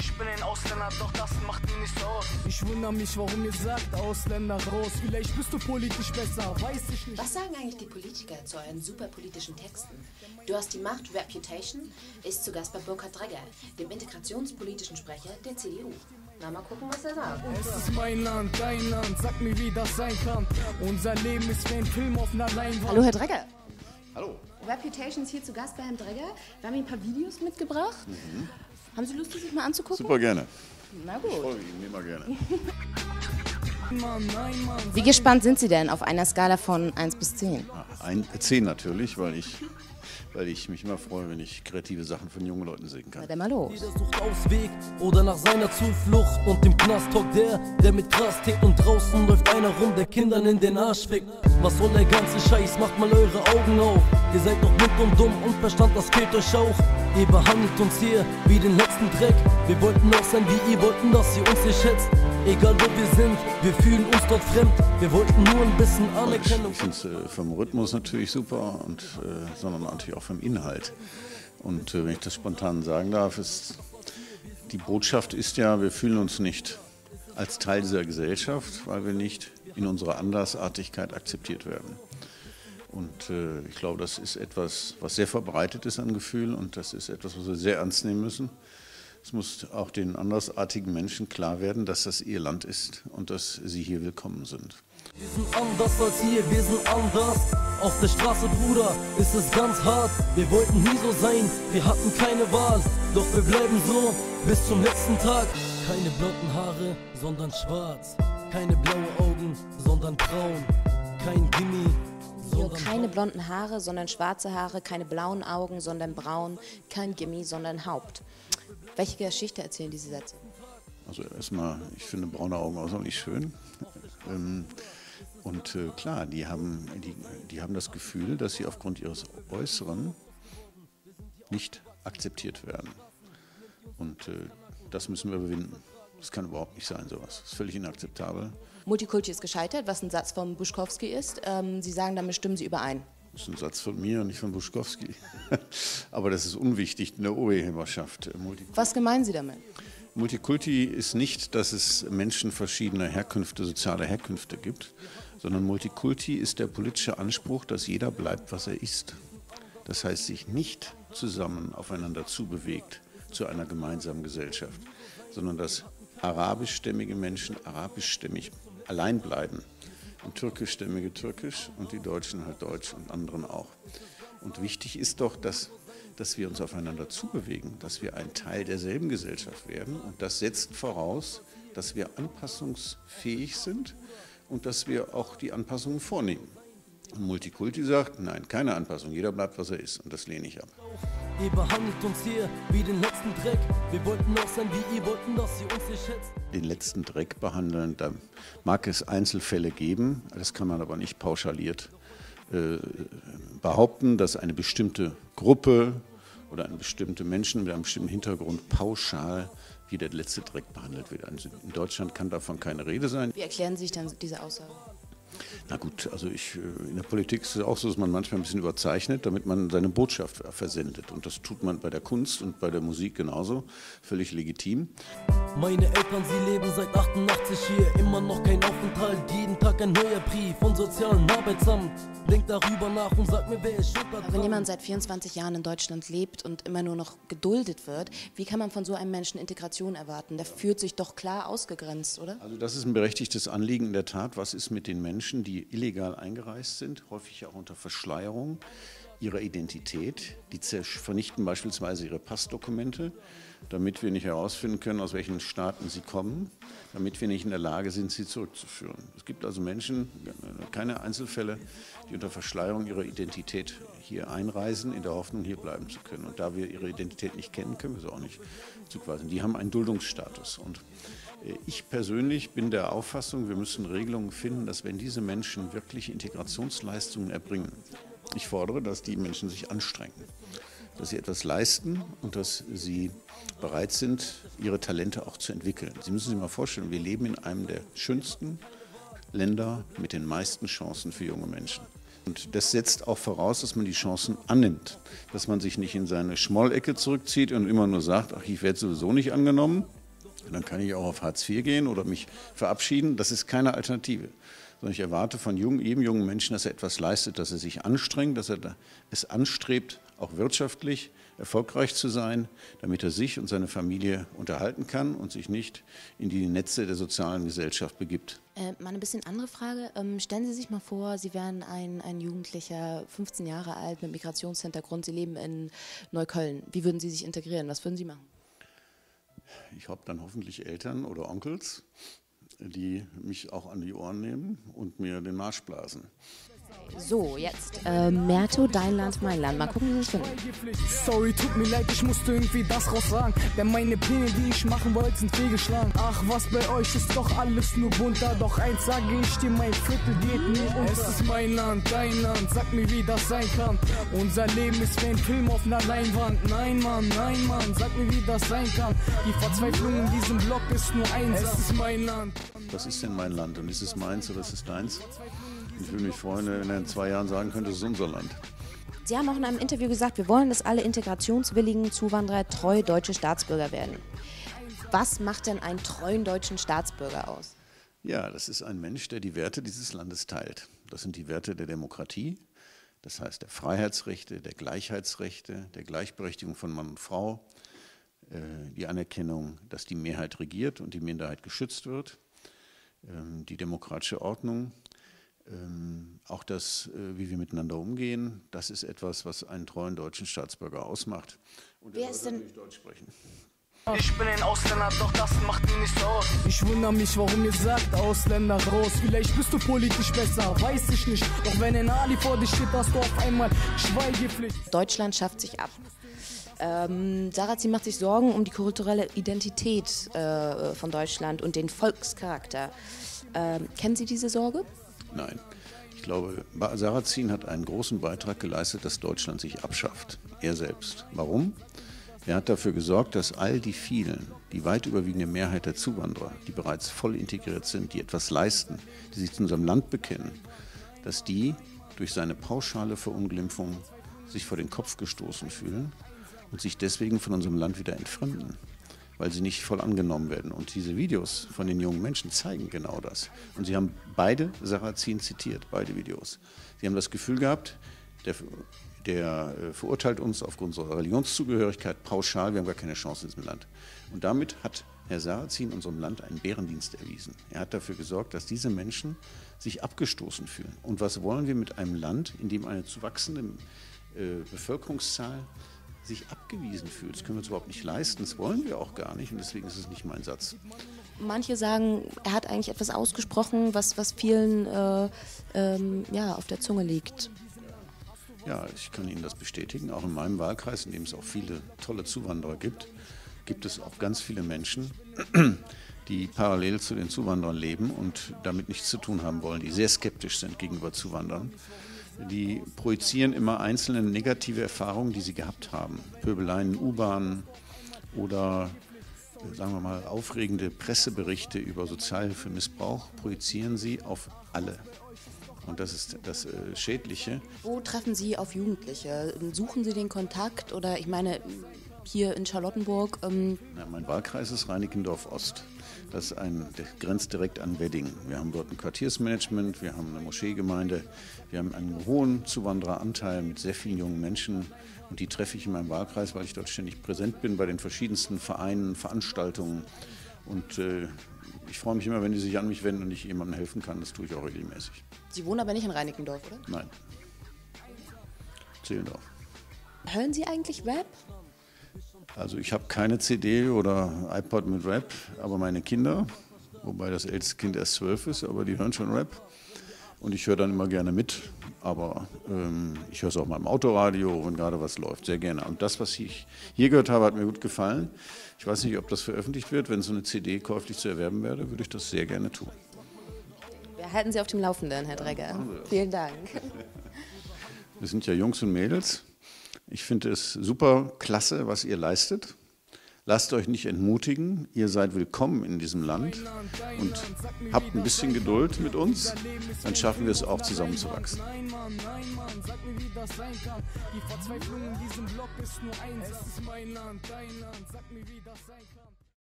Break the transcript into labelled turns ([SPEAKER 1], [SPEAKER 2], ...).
[SPEAKER 1] Ich bin ein Ausländer, doch das macht mir nicht so aus.
[SPEAKER 2] Ich wundere mich, warum ihr sagt, Ausländer raus. Vielleicht bist du politisch besser, weiß ich nicht.
[SPEAKER 3] Was sagen eigentlich die Politiker zu euren super politischen Texten? Du hast die Macht Reputation ist zu Gast bei Burkhard Dregger, dem integrationspolitischen Sprecher der CDU. Na, mal gucken, was er sagt.
[SPEAKER 2] Es ist mein Land, dein Land, sag mir, wie das sein kann. Unser Leben ist wie ein Film auf einer Leinwand.
[SPEAKER 3] Hallo, Herr Dregger.
[SPEAKER 4] Hallo.
[SPEAKER 3] Reputation ist hier zu Gast bei Herrn Dregger. Wir haben Ihnen ein paar Videos mitgebracht. Haben Sie Lust, sich mal anzugucken?
[SPEAKER 4] Super gerne.
[SPEAKER 3] Na
[SPEAKER 4] Ich
[SPEAKER 3] gut.
[SPEAKER 4] folge Ihnen immer gerne.
[SPEAKER 3] Wie gespannt sind Sie denn auf einer Skala von 1 bis 10?
[SPEAKER 4] Ein, zehn natürlich, weil ich, weil ich mich immer freue, wenn ich kreative Sachen von jungen Leuten sehen
[SPEAKER 3] Na,
[SPEAKER 4] kann.
[SPEAKER 3] dann mal los.
[SPEAKER 5] Jeder sucht Ausweg oder nach seiner Zuflucht und im Knast hockt der, der mit Gras tickt und draußen läuft einer rum, der Kindern in den Arsch fickt. Was soll der ganze Scheiß? Macht mal eure Augen auf. Ihr seid doch blind und dumm und Verstand, das fehlt euch auch. Ihr behandelt uns hier wie den letzten Dreck. Wir wollten auch sein wie ihr, wollten, dass ihr uns hier schätzt. Egal wo wir sind, wir fühlen uns dort fremd. Wir wollten nur ein bisschen Anerkennung.
[SPEAKER 4] ich finde es äh, vom Rhythmus natürlich super, und, äh, sondern natürlich auch vom Inhalt. Und äh, wenn ich das spontan sagen darf, ist die Botschaft ist ja, wir fühlen uns nicht als Teil dieser Gesellschaft, weil wir nicht in unserer Andersartigkeit akzeptiert werden. Und äh, ich glaube, das ist etwas, was sehr verbreitet ist an Gefühl und das ist etwas, was wir sehr ernst nehmen müssen. Es muss auch den andersartigen Menschen klar werden, dass das ihr Land ist und dass sie hier willkommen sind.
[SPEAKER 5] Wir sind anders als hier, wir sind anders. Auf der Straße, Bruder, ist es ganz hart. Wir wollten nie so sein, wir hatten keine Wahl. Doch wir bleiben so bis zum letzten Tag. Keine blonden Haare, sondern schwarz. Keine blaue Augen, sondern braun. Kein Gimmi,
[SPEAKER 3] keine blonden Haare, sondern schwarze Haare, keine blauen Augen, sondern braun, kein Gimmi, sondern Haupt. Welche Geschichte erzählen diese Sätze?
[SPEAKER 4] Also erstmal, ich finde braune Augen außerordentlich schön. Ähm, Und äh, klar, die haben, die, die haben das Gefühl, dass sie aufgrund ihres Äußeren nicht akzeptiert werden. Und äh, das müssen wir überwinden. Das kann überhaupt nicht sein, sowas. Das ist völlig inakzeptabel.
[SPEAKER 3] Multikulti ist gescheitert, was ein Satz von Buschkowski ist. Ähm, Sie sagen, damit stimmen Sie überein.
[SPEAKER 4] Das ist ein Satz von mir und nicht von Buschkowski. Aber das ist unwichtig in der Urheberschaft.
[SPEAKER 3] Was gemeinen Sie damit?
[SPEAKER 4] Multikulti ist nicht, dass es Menschen verschiedener Herkünfte, sozialer Herkünfte gibt, sondern Multikulti ist der politische Anspruch, dass jeder bleibt, was er ist. Das heißt, sich nicht zusammen aufeinander zubewegt zu einer gemeinsamen Gesellschaft, sondern dass arabischstämmige Menschen arabischstämmig allein bleiben und türkischstämmige türkisch und die Deutschen halt deutsch und anderen auch. Und wichtig ist doch, dass, dass wir uns aufeinander zubewegen, dass wir ein Teil derselben Gesellschaft werden. Und das setzt voraus, dass wir anpassungsfähig sind und dass wir auch die Anpassungen vornehmen. Und Multikulti sagt, nein, keine Anpassung, jeder bleibt, was er ist. Und das lehne ich ab.
[SPEAKER 5] Ihr behandelt uns hier wie den letzten Dreck. Wir wollten auch sein wie ihr, wollten, dass ihr uns hier schätzt.
[SPEAKER 4] den letzten Dreck behandeln. Da mag es Einzelfälle geben, das kann man aber nicht pauschaliert äh, behaupten, dass eine bestimmte Gruppe oder eine bestimmte Menschen mit einem bestimmten Hintergrund pauschal wie der letzte Dreck behandelt wird. Also in Deutschland kann davon keine Rede sein.
[SPEAKER 3] Wie erklären Sie sich dann diese Aussage?
[SPEAKER 4] Na gut, also ich, äh, in der Politik ist es auch so, dass man manchmal ein bisschen überzeichnet, damit man seine Botschaft versendet. Und das tut man bei der Kunst und bei der Musik genauso, völlig legitim.
[SPEAKER 5] Meine Eltern, sie leben seit 88 hier, immer noch kein Aufenthalt, jeden Tag ein neuer Brief von sozialen Arbeitsamt. Denk darüber nach und sag mir, wer ist schuld daran?
[SPEAKER 3] Wenn jemand seit 24 Jahren in Deutschland lebt und immer nur noch geduldet wird, wie kann man von so einem Menschen Integration erwarten? Der fühlt sich doch klar ausgegrenzt, oder?
[SPEAKER 4] Also das ist ein berechtigtes Anliegen in der Tat. Was ist mit den Menschen, die illegal eingereist sind, häufig auch unter Verschleierung ihrer Identität? Die vernichten beispielsweise ihre Passdokumente, damit wir nicht herausfinden können, aus welchen Staaten sie kommen, damit wir nicht in der Lage sind, sie zurückzuführen. Es gibt also Menschen, keine Einzelfälle, die unter Verschleierung ihrer Identität hier einreisen, in der Hoffnung, hier bleiben zu können. Und da wir ihre Identität nicht kennen, können wir sie auch nicht zurückweisen. Die haben einen Duldungsstatus. Und äh, ich persönlich bin der Auffassung, wir müssen Regelungen finden, dass wenn diese Menschen wirklich Integrationsleistungen erbringen, ich fordere, dass die Menschen sich anstrengen, dass sie etwas leisten und dass sie bereit sind, ihre Talente auch zu entwickeln. Sie müssen sich mal vorstellen, wir leben in einem der schönsten Länder mit den meisten Chancen für junge Menschen. Und das setzt auch voraus, dass man die Chancen annimmt. Dass man sich nicht in seine Schmollecke zurückzieht und immer nur sagt, ach, ich werde sowieso nicht angenommen. Dann kann ich auch auf Hartz IV gehen oder mich verabschieden. Das ist keine Alternative. Sondern ich erwarte von jungen, jedem jungen Menschen, dass er etwas leistet, dass er sich anstrengt, dass er es anstrebt, auch wirtschaftlich erfolgreich zu sein, damit er sich und seine Familie unterhalten kann und sich nicht in die Netze der sozialen Gesellschaft begibt.
[SPEAKER 3] Äh, mal eine bisschen andere Frage. Ähm, stellen Sie sich mal vor, Sie wären ein, ein Jugendlicher, 15 Jahre alt, mit Migrationshintergrund, Sie leben in Neukölln. Wie würden Sie sich integrieren? Was würden Sie machen?
[SPEAKER 4] Ich habe dann hoffentlich Eltern oder Onkels, die mich auch an die Ohren nehmen und mir den Marsch blasen.
[SPEAKER 3] So, jetzt. Äh, Merto, dein Land, mein Land. Mal gucken, wie sie finden.
[SPEAKER 2] Sorry, tut mir leid, ich musste irgendwie das raus sagen. Denn meine Pläne, die ich machen wollte, sind fehlgeschlagen. Ach, was bei euch ist doch alles nur bunter. Doch eins sage ich dir, mein Viertel geht nie unter. Es ist mein Land, dein Land, sag mir, wie das sein kann. Unser Leben ist wie ein Film auf einer Leinwand. Nein, Mann, nein, Mann, sag mir, wie das sein kann. Die Verzweiflung in diesem Block ist nur eins. Es ist mein Land.
[SPEAKER 4] Was ist denn mein Land? Und ist es meins oder ist es deins? Ich würde mich freuen, wenn er in zwei Jahren sagen könnte, es ist unser Land.
[SPEAKER 3] Sie haben auch in einem Interview gesagt, wir wollen, dass alle integrationswilligen Zuwanderer treu deutsche Staatsbürger werden. Was macht denn einen treuen deutschen Staatsbürger aus?
[SPEAKER 4] Ja, das ist ein Mensch, der die Werte dieses Landes teilt. Das sind die Werte der Demokratie, das heißt der Freiheitsrechte, der Gleichheitsrechte, der Gleichberechtigung von Mann und Frau, äh, die Anerkennung, dass die Mehrheit regiert und die Minderheit geschützt wird, ähm, die demokratische Ordnung, ähm, auch das, äh, wie wir miteinander umgehen, das ist etwas, was einen treuen deutschen Staatsbürger ausmacht.
[SPEAKER 3] Und Wer ist denn
[SPEAKER 4] Deutsch sprechen.
[SPEAKER 1] Ich bin ein Ausländer, doch das macht ihn nicht so aus.
[SPEAKER 2] Ich wundere mich, warum ihr sagt, Ausländer raus. Vielleicht bist du politisch besser, weiß ich nicht. Doch wenn ein Ali vor dir steht, hast du auf einmal Schweigepflicht.
[SPEAKER 3] Deutschland schafft sich ab. Ähm, Sarazzi macht sich Sorgen um die kulturelle Identität äh, von Deutschland und den Volkscharakter. Ähm, kennen Sie diese Sorge?
[SPEAKER 4] Nein. Ich glaube, Sarrazin hat einen großen Beitrag geleistet, dass Deutschland sich abschafft. Er selbst. Warum? Er hat dafür gesorgt, dass all die vielen, die weit überwiegende Mehrheit der Zuwanderer, die bereits voll integriert sind, die etwas leisten, die sich zu unserem Land bekennen, dass die durch seine pauschale Verunglimpfung sich vor den Kopf gestoßen fühlen und sich deswegen von unserem Land wieder entfremden weil sie nicht voll angenommen werden. Und diese Videos von den jungen Menschen zeigen genau das. Und sie haben beide Sarrazin zitiert, beide Videos. Sie haben das Gefühl gehabt, der, der äh, verurteilt uns aufgrund unserer Religionszugehörigkeit pauschal, wir haben gar keine Chance in diesem Land. Und damit hat Herr Sarrazin unserem Land einen Bärendienst erwiesen. Er hat dafür gesorgt, dass diese Menschen sich abgestoßen fühlen. Und was wollen wir mit einem Land, in dem eine zu wachsende äh, Bevölkerungszahl sich abgewiesen fühlt. Das können wir uns überhaupt nicht leisten, das wollen wir auch gar nicht und deswegen ist es nicht mein Satz.
[SPEAKER 3] Manche sagen, er hat eigentlich etwas ausgesprochen, was, was vielen äh, ähm, ja, auf der Zunge liegt.
[SPEAKER 4] Ja, ich kann Ihnen das bestätigen. Auch in meinem Wahlkreis, in dem es auch viele tolle Zuwanderer gibt, gibt es auch ganz viele Menschen, die parallel zu den Zuwanderern leben und damit nichts zu tun haben wollen, die sehr skeptisch sind gegenüber Zuwanderern die projizieren immer einzelne negative Erfahrungen, die sie gehabt haben. Pöbeleien U-Bahnen oder sagen wir mal aufregende Presseberichte über Sozialhilfemissbrauch projizieren sie auf alle. Und das ist das äh, Schädliche.
[SPEAKER 3] Wo treffen Sie auf Jugendliche? Suchen Sie den Kontakt oder ich meine hier in Charlottenburg? Ähm
[SPEAKER 4] ja, mein Wahlkreis ist Reinickendorf Ost. Das ein, der grenzt direkt an Wedding. Wir haben dort ein Quartiersmanagement, wir haben eine Moscheegemeinde, wir haben einen hohen Zuwandereranteil mit sehr vielen jungen Menschen und die treffe ich in meinem Wahlkreis, weil ich dort ständig präsent bin bei den verschiedensten Vereinen, Veranstaltungen und äh, ich freue mich immer, wenn die sich an mich wenden und ich jemandem helfen kann. Das tue ich auch regelmäßig.
[SPEAKER 3] Sie wohnen aber nicht in Reinickendorf, oder?
[SPEAKER 4] Nein. Zehlendorf.
[SPEAKER 3] Hören Sie eigentlich Rap?
[SPEAKER 4] Also ich habe keine CD oder iPod mit Rap, aber meine Kinder, wobei das älteste Kind erst zwölf ist, aber die hören schon Rap. Und ich höre dann immer gerne mit, aber ähm, ich höre es auch mal im Autoradio, wenn gerade was läuft, sehr gerne. Und das, was ich hier gehört habe, hat mir gut gefallen. Ich weiß nicht, ob das veröffentlicht wird. Wenn so eine CD käuflich zu erwerben wäre, würde ich das sehr gerne tun.
[SPEAKER 3] Wir halten Sie auf dem Laufenden, Herr Dregger. Vielen Dank.
[SPEAKER 4] Wir sind ja Jungs und Mädels. Ich finde es super klasse, was ihr leistet.
[SPEAKER 2] Lasst euch nicht entmutigen, ihr seid willkommen in diesem Land und habt ein bisschen Geduld mit uns, dann schaffen wir es auch zusammenzuwachsen. Nein, Mann, nein, Mann, sag mir, wie das sein kann. Die Verzweiflung in diesem Block ist nur eins, es ist mein Land, dein Land, sag mir, wie das sein kann.